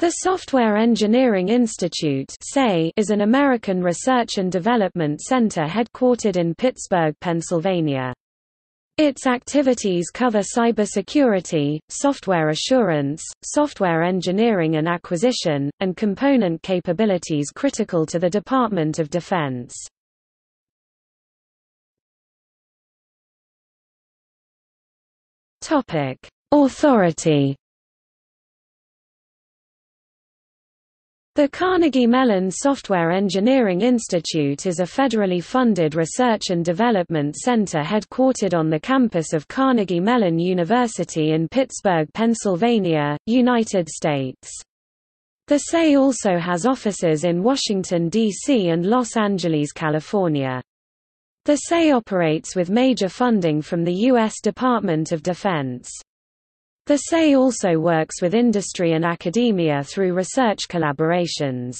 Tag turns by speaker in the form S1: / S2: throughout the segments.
S1: The Software Engineering Institute is an American research and development center headquartered in Pittsburgh, Pennsylvania. Its activities cover cybersecurity, software assurance, software engineering and acquisition, and component capabilities critical to the Department of Defense. Authority The Carnegie Mellon Software Engineering Institute is a federally funded research and development center headquartered on the campus of Carnegie Mellon University in Pittsburgh, Pennsylvania, United States. The SEI also has offices in Washington, D.C. and Los Angeles, California. The SEI operates with major funding from the U.S. Department of Defense. The SEI also works with industry and academia through research collaborations.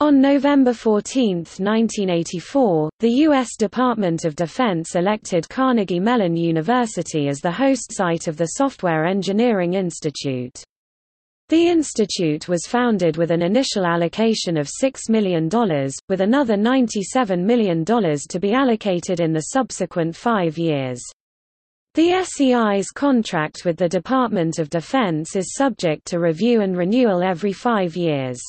S1: On November 14, 1984, the U.S. Department of Defense elected Carnegie Mellon University as the host site of the Software Engineering Institute. The institute was founded with an initial allocation of $6 million, with another $97 million to be allocated in the subsequent five years. The SEI's contract with the Department of Defense is subject to review and renewal every five years.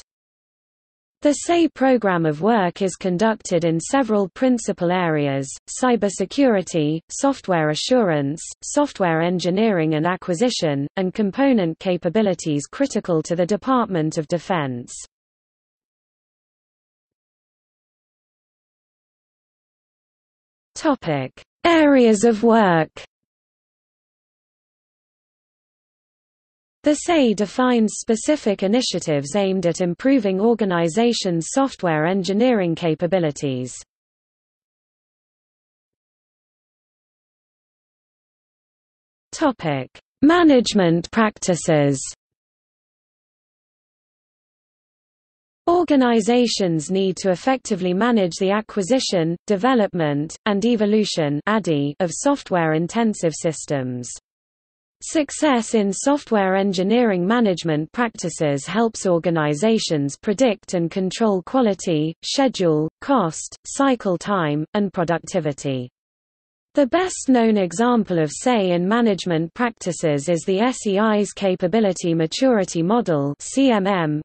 S1: The SEI program of work is conducted in several principal areas, cybersecurity, software assurance, software engineering and acquisition, and component capabilities critical to the Department of Defense. Areas of work The SEI defines specific initiatives aimed at improving organizations' software engineering capabilities. Topic: Management practices. Organizations need to effectively manage the acquisition, development, and evolution of software-intensive systems. Success in software engineering management practices helps organizations predict and control quality, schedule, cost, cycle time, and productivity. The best-known example of SEI in management practices is the SEI's Capability Maturity Model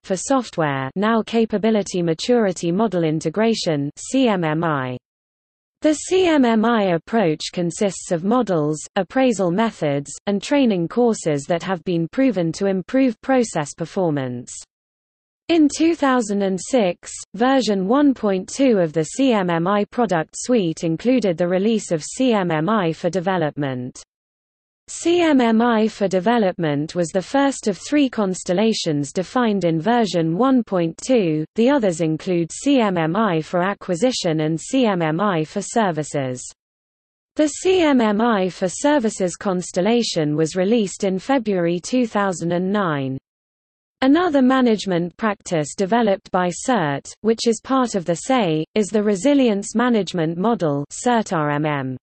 S1: for software now Capability Maturity Model Integration CMMI. The CMMI approach consists of models, appraisal methods, and training courses that have been proven to improve process performance. In 2006, version 1.2 of the CMMI product suite included the release of CMMI for development. CMMI for development was the first of three constellations defined in version 1.2, the others include CMMI for acquisition and CMMI for services. The CMMI for services constellation was released in February 2009. Another management practice developed by CERT, which is part of the SEI, is the Resilience Management Model CERT-RMM.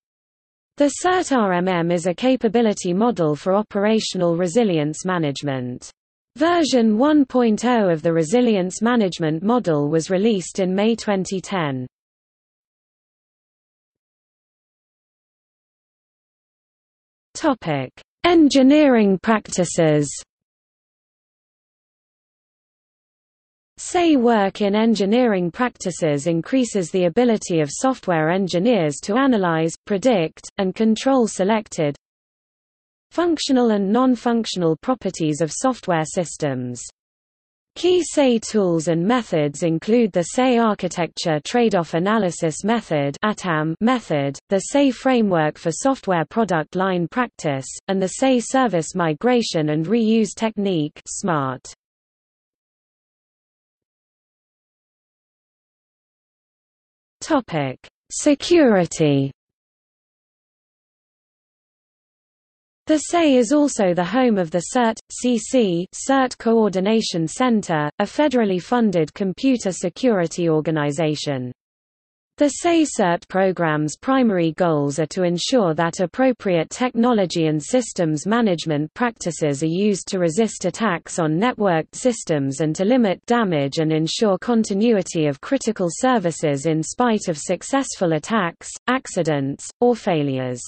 S1: The CERT-RMM is a capability model for operational resilience management. Version 1.0 of the Resilience Management Model was released in May 2010. Topic: Engineering practices. SEI work in engineering practices increases the ability of software engineers to analyze, predict, and control selected functional and non-functional properties of software systems. Key SEI tools and methods include the SEI Architecture Trade-off Analysis Method method, the SEI Framework for Software Product Line Practice, and the SEI Service Migration and Reuse Technique SMART. Topic: Security. The SEI is also the home of the CERT-CC CERT Coordination Center, a federally funded computer security organization. The SEI CERT program's primary goals are to ensure that appropriate technology and systems management practices are used to resist attacks on networked systems and to limit damage and ensure continuity of critical services in spite of successful attacks, accidents, or failures.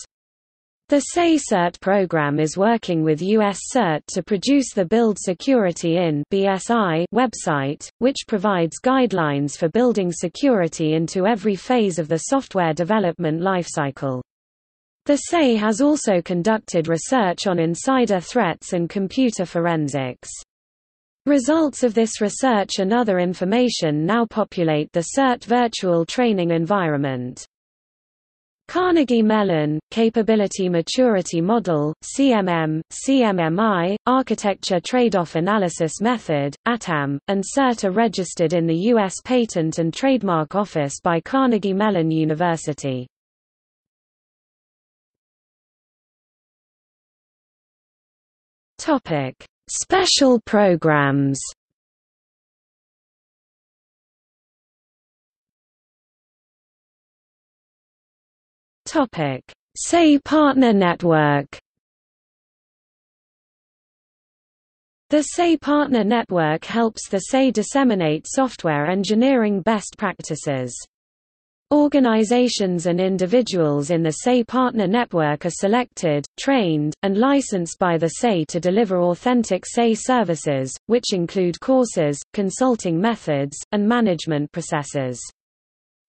S1: The SEI CERT program is working with US CERT to produce the Build Security in BSI website, which provides guidelines for building security into every phase of the software development lifecycle. The SEI has also conducted research on insider threats and computer forensics. Results of this research and other information now populate the CERT virtual training environment. Carnegie Mellon, Capability Maturity Model, CMM, CMMI, Architecture Trade-off Analysis Method, ATAM, and CERT are registered in the U.S. Patent and Trademark Office by Carnegie Mellon University. Special programs Topic: SEI Partner Network. The SEI Partner Network helps the SEI disseminate software engineering best practices. Organizations and individuals in the SEI Partner Network are selected, trained, and licensed by the SEI to deliver authentic SEI services, which include courses, consulting methods, and management processes.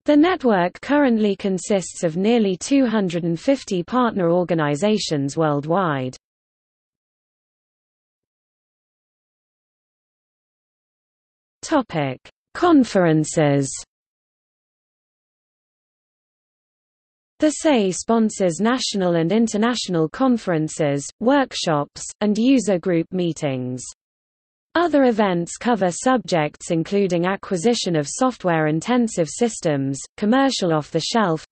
S1: The network currently consists of nearly 250 partner organizations worldwide. Topic: Conferences. The SEI sponsors national and international conferences, workshops, and user group meetings. Other events cover subjects including acquisition of software-intensive systems, commercial off-the-shelf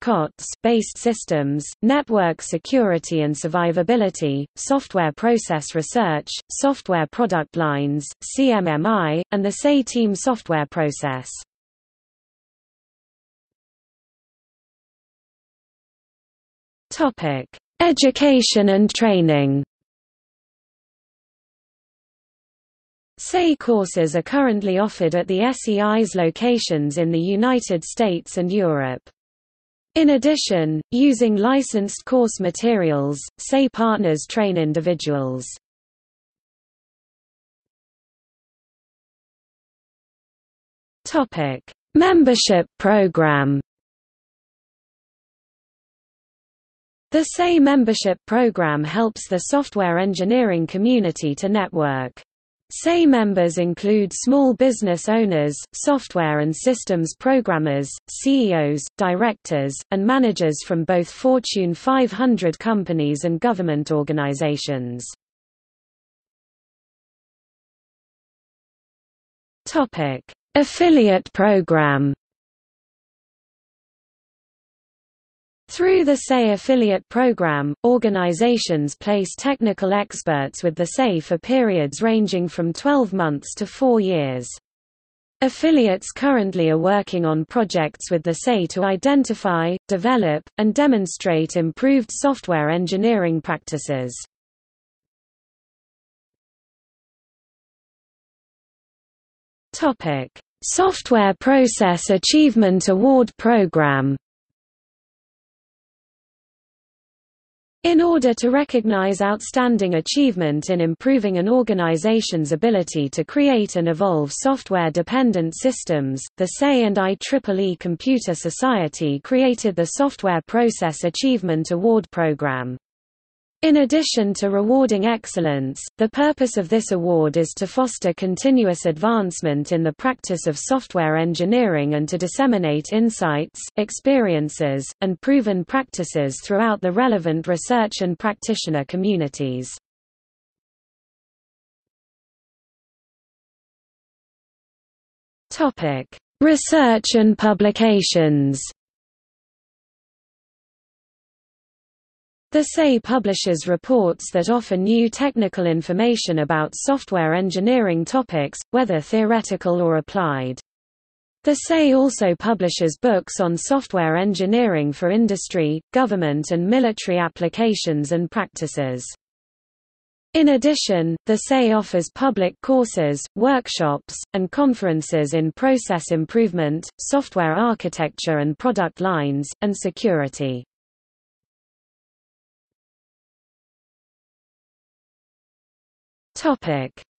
S1: based systems, network security and survivability, software process research, software product lines, CMMI, and the SEI team software process. Education and training SEI courses are currently offered at the SEI's locations in the United States and Europe. In addition, using licensed course materials, SEI partners train individuals. Membership program The SEI membership program helps the software engineering community to network. SEI members include small business owners, software and systems programmers, CEOs, directors, and managers from both Fortune 500 companies and government organizations. Affiliate program Through the SEI affiliate program, organizations place technical experts with the SEI for periods ranging from 12 months to 4 years. Affiliates currently are working on projects with the SAE to identify, develop, and demonstrate improved software engineering practices. Software Process Achievement Award Program In order to recognize outstanding achievement in improving an organization's ability to create and evolve software-dependent systems, the SEI and IEEE Computer Society created the Software Process Achievement Award Program. In addition to rewarding excellence, the purpose of this award is to foster continuous advancement in the practice of software engineering and to disseminate insights, experiences, and proven practices throughout the relevant research and practitioner communities. Research and publications The SEI publishes reports that offer new technical information about software engineering topics, whether theoretical or applied. The SEI also publishes books on software engineering for industry, government and military applications and practices. In addition, the SEI offers public courses, workshops, and conferences in process improvement, software architecture and product lines, and security.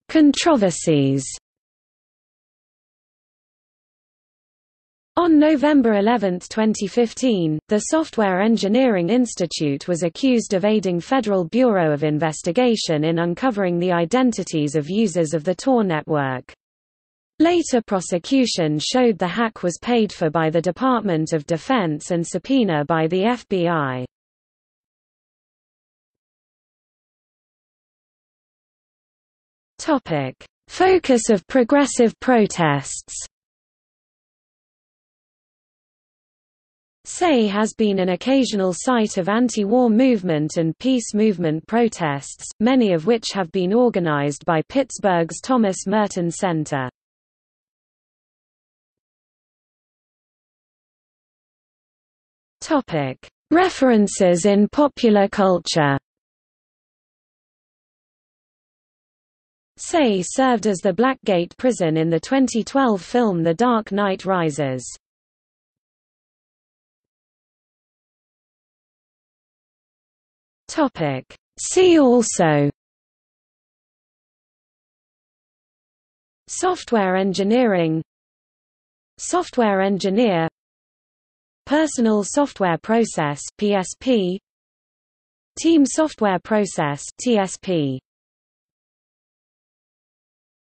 S1: Controversies On November 11, 2015, the Software Engineering Institute was accused of aiding Federal Bureau of Investigation in uncovering the identities of users of the Tor network. Later prosecution showed the hack was paid for by the Department of Defense and subpoena by the FBI. Focus of progressive protests. SEI has been an occasional site of anti-war movement and peace movement protests, many of which have been organized by Pittsburgh's Thomas Merton Center. References in popular culture SEI served as the Blackgate prison in the 2012 film The Dark Knight Rises. Topic. See also. Software engineering. Software engineer. Personal Software Process PSP Team Software Process TSP